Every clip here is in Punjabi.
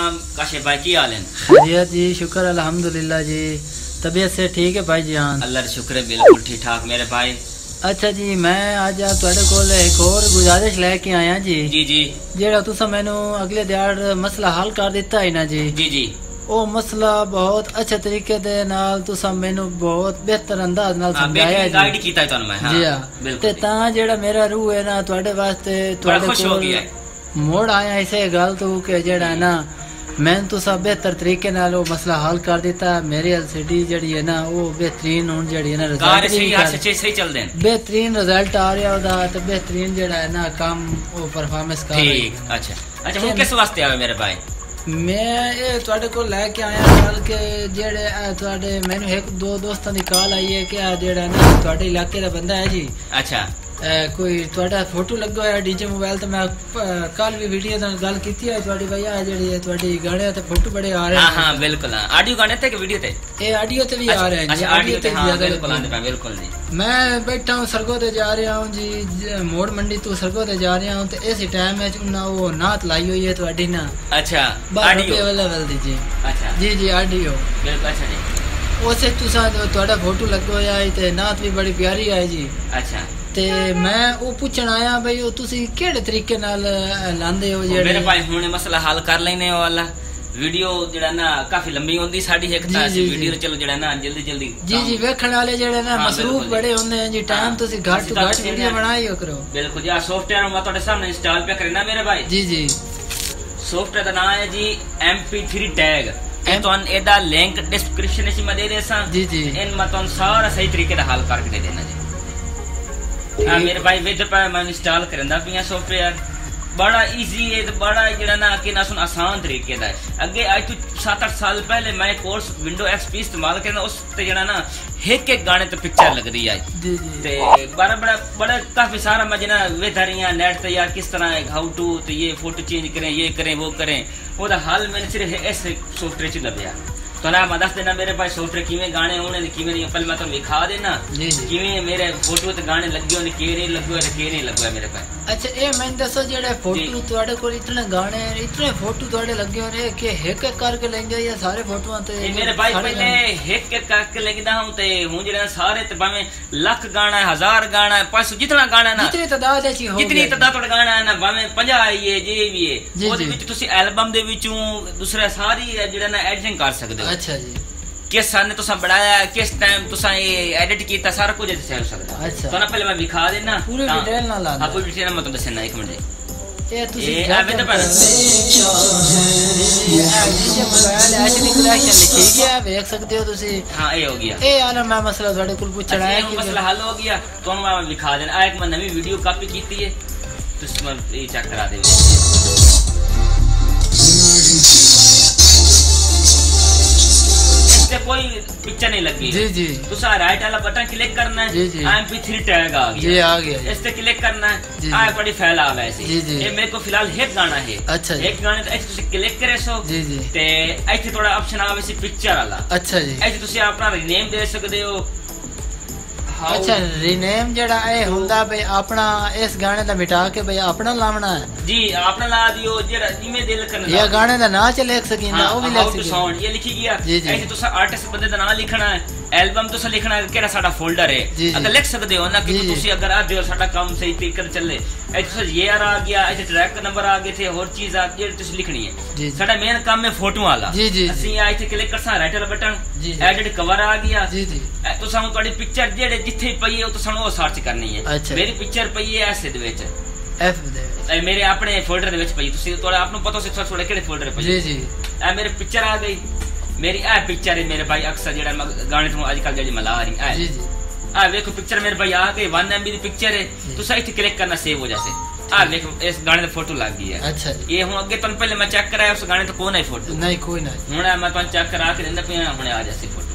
काशे भाई की हाल है खैरियत जी शुक्र अल्हम्दुलिल्लाह जी तबीयत से ठीक है भाई जान अल्लाह का शुक्र है बिल्कुल ठीक ठाक मेरे भाई ਅੱਛਾ ਜੀ ਮੈਂ ਅੱਜ ਤੁਹਾਡੇ ਕੋਲ ਇੱਕ ਹੋਰ ਗੁਜ਼ਾਰਿਸ਼ ਲੈ ਕੇ ਆਇਆ ਜੀ जी जी ਜਿਹੜਾ ਤੁਸੀਂ ਮੈਨੂੰ ਅਗਲੇ ਦਿਹਾੜ ਮਸਲਾ ਹੱਲ ਕਰ ਦਿੱਤਾ ਹੈ ਨਾ ਜੀ जी जी ਉਹ ਮਸਲਾ ਬਹੁਤ ਅੱਛੇ ਤਰੀਕੇ ਦੇ ਨਾਲ ਤੁਸੀਂ ਮੈਨੂੰ ਬਹੁਤ ਬਿਹਤਰ ਅੰਦਾਜ਼ ਨਾਲ हाँ ਸਮਝਾਇਆ बेटी गाइड ਜੀ कीता है ਤੁਹਾਨੂੰ मैं हाँ ਜੀ ਹਾਂ ਤੇ बिल्कुल ਤਾਂ ਜਿਹੜਾ ਮੇਰਾ ਰੂਹ ਹੈ ਨਾ ਤੁਹਾਡੇ ਵਾਸਤੇ बड़ा ਤੁਹਾਡੇ खुश हो ਕੋਲ गया ਮੋੜ ਆਇਆ ਇਸੇ ਗੱਲ ਤੋਂ ਕਿ ਜਿਹੜਾ ਨਾ ਮੈਂ ਤੁਸੀਂ ਬਿਹਤਰ ਤਰੀਕੇ ਨਾਲ ਉਹ ਮਸਲਾ ਹੱਲ ਕਰ ਦਿੱਤਾ। ਮੇਰੇ ਐਲਸੀਡੀ ਜਿਹੜੀ ਹੈ ਨਾ ਉਹ ਬਿਹਤਰੀਨ ਹੁਣ ਜਿਹੜੀ ਹੈ ਨਾ ਕਾਰ ਸਹੀ ਹਰ ਸੱਚੇ ਸਹੀ ਚੱਲਦੇ ਨੇ। ਬਿਹਤਰੀਨ ਰਿਜ਼ਲਟ ਆ ਰਿਹਾ ਉਹਦਾ ਤੇ ਬਿਹਤਰੀਨ ਜਿਹੜਾ ਹੈ ਨਾ ਕੰਮ ਉਹ ਪਰਫਾਰਮੈਂਸ ਕਰ ਰਹੀ ਠੀਕ ਅੱਛਾ। ਅੱਛਾ ਹੁਣ ਕਿਸ ਵਾਸਤੇ ਆਵੇ ਮੇਰੇ ਭਾਈ? ਮੈਂ ਇਹ ਤੁਹਾਡੇ ਕੋਲ ਲੈ ਕੇ ਆਇਆ ਕੱਲ ਕਿ ਜਿਹੜੇ ਤੁਹਾਡੇ ਮੈਨੂੰ ਇੱਕ ਦੋ ਦੋਸਤਾਂ ਦੀ ਕਾਲ ਆਈ ਹੈ ਕਿ ਆ ਜਿਹੜਾ ਨਾ ਤੁਹਾਡੇ ਇਲਾਕੇ ਦਾ ਬੰਦਾ ਹੈ ਜੀ। ਅੱਛਾ। ਕੋਈ ਤੁਹਾਡਾ ਫੋਟੋ ਲੱਗਾ ਹੋਇਆ ਡੀਜੇ ਮੋਬਾਈਲ ਤੇ ਮੈਂ ਕੱਲ ਵੀ ਵੀਡੀਓ ਨਾਲ ਗੱਲ ਕੀਤੀ ਹੈ ਤੁਹਾਡੀ ਭਾਈ ਜਿਹੜੀ ਹੈ ਤੁਹਾਡੀ ਗਾਣੇ ਤੇ ਫੋਟੋ ਬੜੇ ਆ ਰਹੇ ਹਾਂ ਹਾਂ ਬਿਲਕੁਲ ਆਡੀਓ ਗਾਣੇ ਤੇ ਕਿ ਵੀਡੀਓ ਤੇ? ਇਹ ਆਡੀਓ ਤੇ ਵੀ ਆ ਰਹੇ ਹਨ ਜੀ ਆਡੀਓ ਤੇ ਹਾਂ ਬਿਲਕੁਲ ਆਂਦੇ ਪਏ ਬਿਲਕੁਲ ਜੀ। ਮੈਂ ਬੈਠਾ ਹਾਂ ਸਰਗੋ ਤੇ ਜਾ ਰਿਹਾ ਹਾਂ ਜੀ ਮੋੜ ਮੰਡੀ ਤੋਂ ਸਰਗੋ ਤੇ ਜਾ ਰਿਹਾ ਹਾਂ ਤੇ ਇਸੇ ਟਾਈਮ ਵਿੱਚ ਉਹਨਾਂ ਉਹ ਨਾਤ ਲਾਈ ਹੋਈ ਹੈ ਤੁਹਾਡੀ ਨਾ। ਅੱਛਾ ਆਡੀਓ ਅਵੇਲੇਬਲ ਦੀ ਜੀ। ਅੱਛਾ। ਜੀ ਜੀ ਆਡੀਓ ਬਿਲਕੁਲ ਅੱਛਾ ਜੀ। ਉਸੇ ਤੁਸੀਂ ਤੁਹਾਡਾ ਫੋਟੋ ਲੱਗੋ ਆਈ ਤੇ ਨਾਤ ਵੀ ਬੜੀ ਪਿਆਰੀ ਆਈ ਜੀ। ਅੱਛਾ। ਤੇ ਮੈਂ ਉਹ ਪੁੱਛਣ ਆਇਆ ਬਈ ਉਹ ਤੁਸੀਂ ਕਿਹੜੇ ਤਰੀਕੇ ਨਾਲ ਅ, ਲਾਉਂਦੇ ਹੋ ਮੇਰੇ ਜਿਹੜੇ ਭਾਈ ਹੁਣ ਮਸਲਾ ਹੱਲ ਕਰ ਲੈਨੇ ਉਹ ਵਾਲਾ ਵੀਡੀਓ ਜਿਹੜਾ ਨਾ ਕਾਫੀ ਲੰਬੀ ਹੁੰਦੀ ਸਾਡੀ ਇੱਕ ਤਾਂ ਅਸੀਂ। ਵੀਡੀਓ ਚਲੋ ਜਿਹੜਾ ਨਾ ਜਲਦੀ ਜਲਦੀ ਜੀ ਜੀ ਵੇਖਣ ਵਾਲੇ ਜਿਹੜੇ ਨਾ ਮਸਰੂਫ। ਬੜੇ ਹੁੰਦੇ ਆ ਜੀ ਟਾਈਮ ਤੁਸੀਂ ਘੱਟ ਤੋਂ ਘੱਟ ਵੀਡੀਓ। ਬਣਾਈਓ ਕਰੋ ਬਿਲਕੁਲ ਜੀ ਆ ਸੌਫਟਵੇਅਰ ਮੈਂ ਤੁਹਾਡੇ ਸਾਹਮਣੇ ਇੰਸਟਾਲ ਪਿਆ ਕਰਨਾ ਮੇਰੇ ਭਾਈ ਜੀ ਜੀ ਸੌਫਟਵੇਅਰ ਦਾ ਨਾਮ ਹੈ ਜੀ MP3 ਟੈਗ ਤੁਹਾਨੂੰ ਇਹਦਾ ਲਿੰਕ ਡਿਸਕ੍ਰਿਪਸ਼ਨ ਵਿੱਚ ਮੈਂ ਦੇ ਦੇਸਾਂ ਜੀ, ਜੀ। ਇਹਨ ਮੈਂ ਤੁਹਾਨੂੰ ਸਾਰਾ ਸਹੀ ਤਰੀਕੇ ਦਾ ਹੱਲ ਕਰਕੇ ਦੇ ਦੇਣਾ ਜੀ ਆ ਮੇਰੇ ਭਾਈ ਵੇਟ ਪਾ ਮੈਂ ਇੰਸਟਾਲ ਕਰਦਾ ਪਿਆ ਸੌਫਟਵੇਅਰ ਬੜਾ ਈਜ਼ੀ ਹੈ ਤੇ ਬੜਾ ਜਿਹੜਾ ਨਾ ਕਿ ਨਾ ਸੁਣ ਆਸਾਨ ਤਰੀਕੇ ਦਾ ਹੈ। ਅੱਗੇ ਅੱਜ ਤੋਂ 7-8 ਸਾਲ ਪਹਿਲੇ ਮੈਂ ਕੋਰਸ ਵਿੰਡੋ ਐਕਸਪੀ ਇਸਤੇਮਾਲ ਕਰਨਾ ਉਸ ਤੇ ਜਿਹੜਾ ਨਾ ਇੱਕ ਇੱਕ ਗਾਣੇ ਤੇ ਪਿਕਚਰ ਲੱਗਦੀ ਹੈ ਤੇ ਬੜਾ ਬੜਾ ਬੜਾ ਕਾਫੀ ਸਾਰਾ ਮੈਂ ਜਿਹੜਾ ਵੇਖਦਾ ਨੈਟ ਤੇ ਯਾਰ ਕਿਸ ਤਰ੍ਹਾਂ ਹੈ ਹਾਊ ਟੂ ਤੇ ਇਹ ਫੋਟੋ ਚੇਂਜ ਕਰੇ ਇਹ ਕਰੇ ਉਹ ਕਰੇ। ਉਹਦਾ ਹੱਲ ਮੈਨੂੰ ਸਿਰਫ ਇਸ ਸੌਫਟਵੇਅਰ ਚ ਲੱਭਿਆ। ਤਾਂ ਨਾ ਮੈਂ ਦੱਸ ਦੇਣਾ ਮੇਰੇ ਪਾਸ ਸੌਫਟਵੇਅਰ ਕਿਵੇਂ ਗਾਣੇ ਹੋਣੇ ਨੇ ਕਿਵੇਂ ਨਹੀਂ ਪਹਿਲਾਂ ਮੈਂ ਤੁਹਾਨੂੰ ਵਿਖਾ ਦੇਣਾ। ਕਿਵੇਂ ਮੇਰੇ ਫੋਟੋ ਤੇ ਗਾਣੇ ਲੱਗੇ ਹੋਣੇ ਕਿਵੇਂ ਨਹੀਂ ਲੱਗੇ ਤੇ ਕਿਵੇਂ ਨਹੀਂ ਲੱਗੇ ਮੇਰੇ ਪਾਸ ਅੱਛਾ ਇਹ ਮੈਨੂੰ ਦੱਸੋ ਜਿਹੜੇ ਫੋਟੋ। ਤੁਹਾਡੇ ਕੋਲ ਇਤਨੇ ਗਾਣੇ ਇਤਨੇ ਫੋਟੋ ਤੁਹਾਡੇ ਲੱਗੇ ਨੇ ਕਿ ਇੱਕ ਇੱਕ ਕਰਕੇ ਲੈਂਗੇ ਜਾਂ ਸਾਰੇ ਫੋਟੋਆਂ ਤੇ ਇਹ ਮੇਰੇ ਭਾਈ ਪਹਿਲੇ ਇੱਕ ਇੱਕ ਕਰਕੇ ਲਿਖਦਾ ਹਾਂ ਤੇ ਹੁਣ ਜਿਹੜਾ ਸਾਰੇ ਤੇ ਭਾਵੇਂ ਲੱਖ ਗਾਣਾ ਹੈ ਹਜ਼ਾਰ ਗਾਣਾ ਹੈ 500 ਜਿਤਨਾ ਗਾਣਾ ਹੈ ਨਾ ਜਿਤਨੀ ਤਾਦਾਦ ਹੈ ਜੀ ਹੋ ਜਿਤਨੀ ਗਿਆ। ਤਦਾ ਤੁਹਾਡਾ ਗਾਣਾ ਹੈ ਨਾ ਭਾਵੇਂ 50 ਆਈ ਹੈ ਜੇ ਵੀ ਹੈ ਉਹਦੇ। ਵਿੱਚ ਤੁਸੀਂ ਐਲਬਮ ਦੇ ਵਿੱਚੋਂ ਦੂਸਰਾ ਸਾਰੀ ਜਿਹੜਾ ਨਾ ਐਡੀਟਿੰਗ ਕਰ ਸਕਦੇ ਹੋ ਅੱਛਾ ਜੀ ਕਿਸ ਸਾਲ ਤੁਸੀਂ ਬਣਾਇਆ ਕਿਸ ਟਾਈਮ ਤੁਸੀਂ ਇਹ ਐਡਿਟ ਕੀਤਾ ਸਾਰਾ ਕੁਝ ਇੱਥੇ ਹੋ ਸਕਦਾ ਅੱਛਾ। ਤਾਂ ਨਾ ਪਹਿਲੇ ਮੈਂ ਵਿਖਾ ਦੇਣਾ ਪੂਰੀ ਤਾਂ- detail ਨਾਲ ਲਾ ਹਾਂ ਦਿਓ। ਪੂਰੀ ਡਿਟੇਲ ਨਾਲ ਮੈਂ ਤੁਹਾਨੂੰ ਦੱਸਣਾ ਇੱਕ ਮਿੰਟ ਜੀ ਇਹ ਤੁਸੀਂ ਇਹ ਜਦ ਐਵੇਂ ਤਾਂ ਭੈਣ- ਡੀਜੇ ਮੋਬਾਈਲ ਐਚਡੀ ਕਲੈਕਸ਼ਨ ਲਿਖੀ ਗਿਆ ਵੇਖ ਸਕਦੇ ਹੋ ਤੁਸੀਂ ਹਾਂ ਇਹ ਹੋ ਗਿਆ ਇਹ ਆਲਾ ਮੈਂ ਮਸਲਾ ਤੁਹਾਡੇ ਕੋਲ ਪੁੱਛਣਾ ਹੈ ਅੱਛਾ, ਇਹ ਕਿ ਮਸਲਾ ਹੱਲ ਹੋ ਗਿਆ ਤੁਹਾਨੂੰ ਮੈਂ ਵਿਖਾ ਦੇਣਾ ਆ ਇੱਕ ਮੈਂ ਨਵੀਂ ਵੀਡੀਓ ਕਾਪੀ ਕੀਤੀ ਹੈ ਤੁਸੀਂ ਮੈਂ ਇਹ ਚੈੱਕ ਕਰਾ ਦੇਵੇ उससे कोई पिक्चर नहीं लगी जी जी। तो सर राइट वाला बटन क्लिक करना है। एम पी थ्री टैग आ गया। आ गया। इस पे क्लिक करना है। आई बड़ी फैला हुआ है मेरे को फ़िलहाल एक गाना है। अच्छा एक गाने तो क्लिक करे सो। जी जी। ऐसे थोड़ा ऑप्शन आवे पिक्चर वाला। अच्छा जी। ऐसे अपना नेम दे सकते हो। ਅੱਛਾ ਰੀਨੇਮ ਜਿਹੜਾ ਇਹ ਹੁੰਦਾ ਬਈ ਆਪਣਾ ਇਸ ਗਾਣੇ ਦਾ ਮਿਟਾ ਕੇ ਬਈ ਆਪਣਾ ਲਾਵਣਾ ਹੈ ਜੀ ਆਪਣਾ ਲਾ ਦਿਓ ਜਿਹੜਾ ਜਿਵੇਂ ਦਿਲ ਕਰਨਾ ਇਹ ਗਾਣੇ ਦਾ ਨਾਂ ਚ ਲਿਖ ਸਕਿੰਦਾ ਉਹ ਵੀ ਲਿਖ ਹਾਊ ਟੂ ਸਕਿੰਦਾ ਸਾਊਂਡ ਇਹ ਲਿਖੀ ਗਿਆ ਜੀ, ਜੀ। ਇੱਥੇ ਤੁਸੀਂ ਆਰਟਿਸਟ ਬੰਦੇ ਦਾ ਨਾਮ ਲਿਖਣਾ ਹੈ ਐਲਬਮ ਤੁਸੀਂ ਲਿਖਣਾ ਹੈ ਕਿਹੜਾ ਸਾਡਾ ਫੋਲਡਰ ਜੀ, ਹੈ ਜੀ। ਅਗਰ ਲਿਖ ਸਕਦੇ ਹੋ ਨਾ ਕਿ ਜੀ, ਜੀ। ਤੁਸੀਂ ਅਗਰ ਆ ਦਿਓ ਸਾਡਾ ਕੰਮ ਸਹੀ ਤਰੀਕੇ ਨਾਲ ਚੱਲੇ ਇੱਥੇ ਤੁਸੀਂ ਇਹ ਆ ਗਿਆ ਇੱਥੇ ਟਰੈਕ ਨੰਬਰ ਆ ਗਏ ਥੇ ਹੋਰ ਚੀਜ਼ ਆ ਜਿਹੜੀ ਤੁਸੀਂ ਲਿਖਣੀ ਜੀ, ਹੈ ਜੀ। ਸਾਡਾ ਮੇਨ ਕੰਮ ਹੈ ਫੋਟੋ ਵਾਲਾ ਜੀ, ਜੀ, ਜੀ। ਅਸੀਂ ਆ ਇੱਥੇ ਕਲਿੱਕ ਕਰਸਾਂ ਰਾਈਟ ਵਾਲਾ ਬਟਨ ਜੀ, ਜੀ। ਐਡਿਟ ਕਵਰ ਆ ਗਿਆ ਜੀ ਜੀ ਇਹ ਤੁਸੀਂ ਸਾਨੂੰ ਤੁਹਾਡੀ ਪਿਕਚਰ ਜਿਹੜੇ ਜਿੱਥੇ ਪਈ ਹੈ ਉਹ ਤੁਸੀਂ ਸਾਨੂੰ ਉਹ ਸਰਚ ਕਰਨੀ ਹੈ ਅੱਛਾ। ਮੇਰੀ ਪਿਕਚਰ ਪਈ ਹੈ ਐਸੇ ਦੇ ਵਿੱਚ ਐਫ ਦੇ ਇਹ ਮੇਰੇ ਆਪਣੇ ਫੋਲਡਰ ਦੇ ਵਿੱਚ ਪਈ ਤੁਸੀਂ ਤੁਹਾਡਾ ਆਪ ਨੂੰ ਪਤਾ ਸੀ ਤੁਹਾਡੇ ਕਿਹੜੇ ਫੋਲਡਰ ਪਈ ਜੀ ਜੀ ਇਹ ਮੇਰੇ ਪਿਕਚਰ ਆ ਗਈ ਮੇਰੀ ਇਹ ਪਿਕਚਰ ਹੈ ਮੇਰੇ ਭਾਈ ਅਕਸਰ ਜਿਹੜਾ ਮੈਂ ਗਾਣੇ ਤੋਂ ਅੱਜ ਕੱਲ ਜਿਹੜੀ ਮਲਾ ਰਹੀ ਹੈ ਜੀ ਜੀ ਆ ਵੇਖੋ ਪਿਕਚਰ ਮੇਰੇ ਭਾਈ ਆ ਗਈ 1 MB ਦੀ ਪਿਕਚਰ ਹੈ ਜੀ। ਤੁਸੀਂ ਇੱਥੇ ਕਲਿੱਕ ਕਰਨਾ ਸੇਵ ਹੋ ਜਾਸੇ ਆ ਵੇਖੋ ਇਸ ਗਾਣੇ ਦੀ ਫੋਟੋ ਲੱਗ ਗਈ ਹੈ ਅੱਛਾ ਜੀ ਇਹ ਹੁਣ ਅੱਗੇ ਤੁਹਾਨੂੰ ਪਹਿਲੇ ਮੈਂ ਚੈੱਕ ਕਰਾਇਆ ਉਸ ਗਾਣੇ ਤੋਂ ਕੋਣ ਹੈ ਫੋਟੋ ਨਹੀਂ ਕੋਈ ਨਾ ਹੁਣ ਇਹ ਮੈਂ ਤੁਹਾਨੂੰ ਚੈੱਕ ਕਰਾ ਕੇ ਦਿੰਦਾ ਪਿਆ ਹੁਣ ਆ ਜਾਸੇ ਫੋਟੋ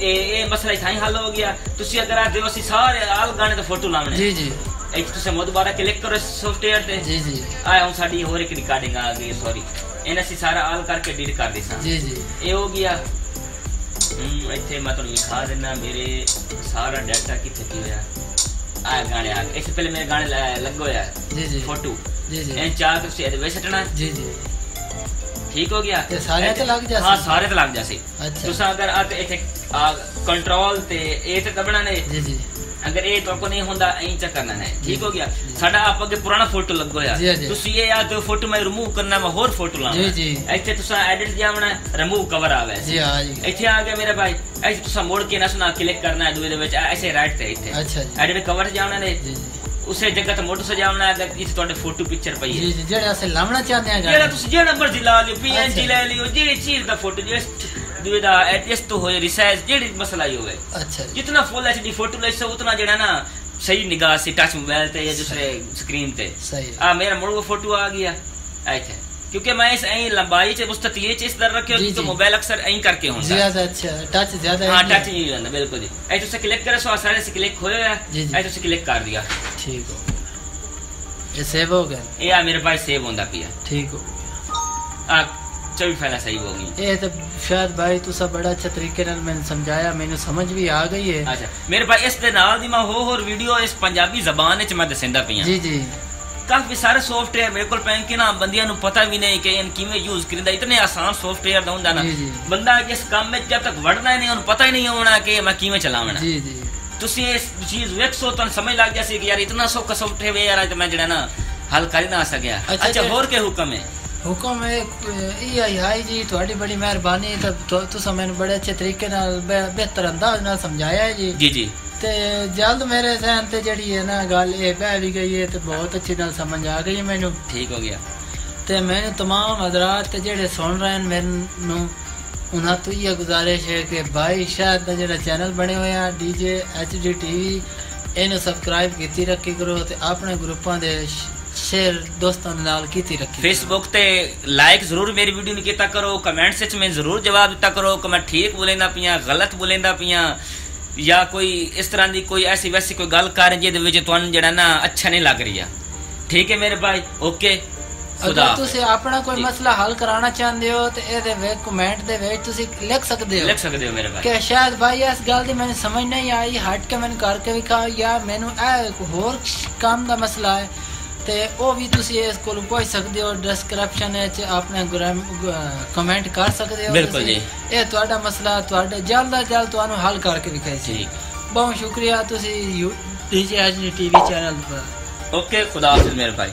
ਇਹ ਇਹ ਮਸਲਾ ਇਥਾਂ ਹੀ ਹੱਲ ਹੋ ਗਿਆ। ਤੁਸੀਂ ਅਗਰ ਆ ਦਿਓ ਅਸੀਂ ਸਾਰੇ ਆਲ ਗਾਣੇ ਦਾ ਫੋਟੋ ਲਾਉਣੇ ਜੀ ਜੀ। ਇੱਥੇ ਤੁਸੀਂ ਮੋਦ ਦੁਬਾਰਾ ਕਲਿੱਕ ਕਰੋ ਸੌਫਟਵੇਅਰ ਤੇ। ਜੀ ਜੀ। ਆ ਹੁਣ ਸਾਡੀ ਹੋਰ ਇੱਕ ਰਿਕਾਰਡਿੰਗ ਆ ਗਈ ਸੌਰੀ ਇਹਨਾਂ ਅਸੀਂ ਸਾਰਾ ਆਲ ਕਰਕੇ ਡਿਲੀਟ ਕਰ ਦਿੱਤਾ। ਜੀ ਜੀ। ਇਹ ਹੋ ਗਿਆ। ਇੱਥੇ ਮੈਂ ਤੁਹਾਨੂੰ ਵਿਖਾ ਦਿੰਦਾ ਮੇਰੇ ਸਾਰਾ ਡਾਟਾ ਕਿੱਥੇ ਕੀ ਹੋਇਆ? ਆ ਗਾਣੇ ਆ ਇਸ ਪਹਿਲੇ ਮੇਰੇ ਗਾਣੇ ਲੱਗ ਹੋਇਆ ਜੀ ਜੀ। ਫੋਟੋ ਜੀ ਜੀ। ਇਹ ਚਾਹ ਤੁਸੀਂ ਇਹਦੇ ਵਿੱਚ ਸੱਟਣਾ। ਜੀ ਜੀ। ਠੀਕ ਹੋ ਗਿਆ? ਤੇ ਸਾਰਿਆਂ ਤੇ ਲੱਗ ਜਾਸੀ? ਹਾਂ ਸਾਰੇ ਤੇ ਲੱਗ ਜਾਸੀ ਤੁਸੀਂ ਅਗਰ ਆ ਤੇ ਇੱਥੇ ਕੰਟਰੋਲ ਤੇ ਇਹ ਤੇ ਦਬਣਾ ਨੇ? ਜੀ ਜੀ। ਅਗਰ ਇਹ ਤੋਂ ਕੋ ਨਹੀਂ ਹੁੰਦਾ ਐਂ ਚ ਕਰਨਾ ਹੈ ਠੀਕ ਹੋ ਗਿਆ? ਸਾਡਾ ਆਪ ਅੱਗੇ ਪੁਰਾਣਾ ਫੋਟੋ ਲੱਗੋ ਯਾਰ। ਤੁਸੀਂ ਇਹ ਆ ਦੋ ਫੋਟੋ ਮੈਂ ਰਿਮੂਵ ਕਰਨਾ ਮੈਂ ਹੋਰ ਫੋਟੋ ਲਾਉਣਾ। ਜੀ, ਜੀ। ਇੱਥੇ ਤੁਸੀਂ ਐਡਿਟ ਜਾਵਣਾ ਰਿਮੂਵ ਕਵਰ ਆਵੇ ਜੀ ਹਾਂ ਜੀ। ਇੱਥੇ ਆ ਗਿਆ ਮੇਰੇ ਭਾਈ। ਇੱਥੇ ਤੁਸੀਂ ਮੋੜ ਕੇ ਨਾ ਸੁਣਾ ਕਲਿੱਕ ਕਰਨਾ ਦੂਏ ਦੇ ਵਿੱਚ। ਐਸੇ ਰਾਈਟ ਤੇ ਇੱਥੇ। ਅੱਛਾ ਜੀ। ਐਡਿਟ ਕਵਰ ਜਾਵਣਾ ਨੇ। ਜੀ ਜੀ। ਉਸੇ ਜਗ੍ਹਾ ਤੇ ਮੋਟੋ ਸਜਾਵਣਾ ਹੈ ਅਗਰ ਇੱਥੇ ਤੁਹਾਡੇ ਫੋਟੋ ਪਿਕਚਰ ਪਈ ਹੈ। ਜੀ ਜੀ। ਜਿਹੜਾ ਅਸੀਂ ਲਾਉਣਾ ਚਾਹੁੰਦੇ ਹਾਂ ਜਿਹੜਾ ਤੁਸੀਂ ਜਿਹੜਾ ਮਰਜ਼ੀ ਲਾ ਲਿਓ ਪੀਐਨਜੀ। ਲੈ ਲਿਓ ਜਿਹੜੀ ਚੀਜ਼ ਦਾ ਫੋਟੋ ਜਿਸ दुविधा एडजस्ट तो होए रिसर्च जेड़ी मसला ही होए। अच्छा जितना फुल एचडी फ़ोटो ले सो उतना जेड़ा ना सही निगाह से टच मोबाइल ते या दूसरे स्क्रीन ते। सही आ मेरा मुड़ फ़ोटो आ गया। ऐसे क्योंकि मैं इस ऐ लंबाई से उस तक ये चीज़ दर रखे जी, तो मोबाइल अक्सर ऐ करके होंगे ज़्यादा अच्छा टच ज़्यादा हाँ टच नहीं होना बिल्कुल जी। ऐ तो से क्लिक करे सो आसानी से क्लिक होया। ऐ तो से क्लिक कर दिया। ठीक हो ये सेव हो गया। ये मेरे पास सेव होंदा पिया। ठीक हो आ ਚੌਵੀ ਫੈਲਾ ਸਹੀ ਹੋ ਗਈ ਇਹ ਤਾਂ ਸ਼ਾਇਦ ਭਾਈ ਤੁਸੀਂ ਬੜਾ ਅੱਛਾ ਤਰੀਕੇ ਨਾਲ ਮੈਨੂੰ ਸਮਝਾਇਆ ਮੈਨੂੰ ਸਮਝ ਵੀ ਆ ਗਈ ਹੈ ਅੱਛਾ ਮੇਰੇ ਭਾਈ ਇਸ ਦੇ ਨਾਲ ਦੀ ਮੈਂ ਹੋਰ ਹੋਰ ਵੀਡੀਓ ਇਸ ਪੰਜਾਬੀ ਜ਼ਬਾਨ ਵਿੱਚ ਮੈਂ ਦੱਸਿੰਦਾ ਪਿਆ ਜੀ ਜੀ। ਕਾਫੀ ਸਾਰੇ ਸੌਫਟਵੇਅਰ ਮੇਰੇ ਕੋਲ ਪੈਣ ਨਾ ਬੰਦਿਆਂ ਨੂੰ ਪਤਾ ਵੀ ਨਹੀਂ ਕਿ ਇਹਨ ਕਿਵੇਂ ਯੂਜ਼ ਕਰਿੰਦਾ ਇਤਨੇ ਆਸਾਨ ਸੌਫਟਵੇਅਰ ਦਾ ਹੁੰਦਾ ਨਾ। ਬੰਦਾ ਇਸ ਕੰਮ ਵਿੱਚ ਜਦ ਤੱਕ ਵੜਨਾ ਨਹੀਂ ਉਹਨੂੰ ਪਤਾ ਹੀ ਨਹੀਂ ਹੋਣਾ ਕਿ ਮੈਂ ਕਿਵੇਂ ਚਲਾਵਣਾ। ਜੀ ਜੀ। ਤੁਸੀਂ ਇਸ ਚੀਜ਼ ਵੇਖੋ ਤੁਹਾਨੂੰ ਸਮਝ ਲੱਗ ਗਿਆ ਸੀ ਕਿ ਯਾਰ ਇਤਨਾ ਸੌਖਾ ਸੌਫਟਵੇਅਰ ਹੈ ਕਿ ਮੈਂ ਜਿਹੜਾ ਨਾ ਹੱਲ ਕਰ ਨਾ ਸਕਿਆ। ਅੱਛਾ ਹੋਰ ਕੀ ਹੁਕਮ ਹੈ? ਹੁਕਮ ਹੈ ਇਹ ਆਈ ਹਾਈ ਜੀ ਤੁਹਾਡੀ ਬੜੀ ਮਿਹਰਬਾਨੀ ਤਾਂ ਤੁ- ਤੁਸੀਂ ਮੈਨੂੰ ਬੜੇ ਅੱਛੇ ਤਰੀਕੇ ਨਾਲ ਬਿ- ਬਿਹਤਰ ਅੰਦਾਜ਼ ਨਾਲ ਸਮਝਾਇਆ ਹੈ ਜੀ ਜੀ ਜੀ ਤੇ ਜਲਦ ਮੇਰੇ ਜ਼ਹਿਨ ਤੇ ਜਿਹੜੀ ਹੈ ਨਾ ਗੱਲ ਇਹ ਬਹਿ ਵੀ ਗਈ ਹੈ ਤੇ ਬਹੁਤ ਅੱਛੀ ਨਾਲ ਸਮਝ ਆ ਗਈ ਹੈ ਮੈਨੂੰ ਠੀਕ ਹੋ ਗਿਆ ਤੇ ਮੈਨੂੰ तमाम ਹਜ਼ਰਤ ਤੇ ਜਿਹੜੇ ਸੁਣ ਰਹੇ ਨੇ ਮੈਨੂੰ ਉਹਨਾਂ ਤੋਂ ਇਹ ਗੁਜ਼ਾਰਿਸ਼ ਹੈ ਕਿ ਭਾਈ ਸ਼ਾਇਦ ਦਾ ਜਿਹੜਾ ਚੈਨਲ ਬਣੇ ਹੋਏ ਆ ਡੀਜੇ ਐਚਡੀ ਟੀਵੀ ਇਹਨੂੰ ਸਬਸਕ੍ਰਾਈਬ ਕੀਤੀ ਰੱਖੀ ਕਰੋ ਤੇ ਆਪਣੇ ਗਰੁੱਪਾਂ ਦੇ ਸ਼ੇਅਰ ਦੋਸਤਾਂ ਦੇ ਨਾਲ ਕੀਤੀ ਰੱਖੀ ਫੇਸਬੁੱਕ ਤੇ ਲਾਈਕ ਜ਼ਰੂਰ ਮੇਰੀ ਵੀਡੀਓ ਨੂੰ ਕੀਤਾ ਕਰੋ ਕਮੈਂਟਸ ਵਿੱਚ ਮੈਂ ਜ਼ਰੂਰ ਜਵਾਬ ਦਿੱਤਾ ਕਰੋ ਕਿ ਮੈਂ ਠੀਕ ਬੋਲੇਂਦਾ ਪਿਆ ਗਲਤ ਬੋਲੇਂਦਾ ਪਿਆ ਜਾਂ ਕੋਈ ਇਸ ਤਰ੍ਹਾਂ ਦੀ ਕੋਈ ਐਸੀ ਵੈਸੀ ਕੋਈ ਗੱਲ ਕਰ ਜਿਹਦੇ ਵਿੱਚ ਤੁਹਾਨੂੰ ਜਿਹੜਾ ਨਾ ਅੱਛਾ ਨਹੀਂ ਲੱਗ ਰਿਹਾ ਠੀਕ ਹੈ ਮੇਰੇ ਭਾਈ? ਓਕੇ ਖੁਦਾ ਅਗਰ। ਤੁਸੀਂ ਆਪਣਾ ਕੋਈ। ਮਸਲਾ ਹੱਲ ਕਰਾਉਣਾ ਚਾਹੁੰਦੇ ਹੋ ਤੇ ਇਹਦੇ ਵਿੱਚ ਕਮੈਂਟ ਦੇ ਵਿੱਚ ਤੁਸੀਂ ਲਿਖ ਸਕਦੇ ਹੋ। ਲਿਖ ਸਕਦੇ ਹੋ ਮੇਰੇ ਭਾਈ। ਕਿ ਸ਼ਾਇਦ ਭਾਈ ਇਸ ਗੱਲ ਦੀ ਮੈਨੂੰ ਸਮਝ ਨਹੀਂ ਆਈ ਹਟ ਕੇ ਮੈਨੂੰ ਕਰਕੇ ਵਿਖਾਓ ਜਾਂ ਮੈਨੂੰ ਇਹ ਇੱਕ ਹੋਰ ਕੰਮ ਦਾ ਮਸਲਾ ਹੈ। ਤੇ ਉਹ ਵੀ ਤੁਸੀਂ ਇਸ ਕੋਲ ਪੁੱਛ ਸਕਦੇ ਹੋ ਡਿਸਕ੍ਰਿਪਸ਼ਨ ਵਿੱਚ ਆਪਣੇ ਕਮੈਂਟ ਕਰ ਸਕਦੇ ਹੋ ਬਿਲਕੁਲ। ਜੀ। ਇਹ ਤੁਹਾਡਾ ਮਸਲਾ ਤੁਹਾਡੇ ਜਲਦ ਤੋਂ ਜਲਦ ਤੁਹਾਨੂੰ ਹੱਲ ਕਰਕੇ ਵਿਖਾਈ ਠੀਕ ਬਹੁਤ ਸ਼ੁਕਰੀਆ ਤੁਸੀਂ ਡੀਜੇ ਐਚ ਟੀਵੀ ਚੈਨਲ ਪਰ ਓਕੇ ਖੁਦਾ ਹਾਫਿਜ਼ ਮੇਰੇ ਭਾਈ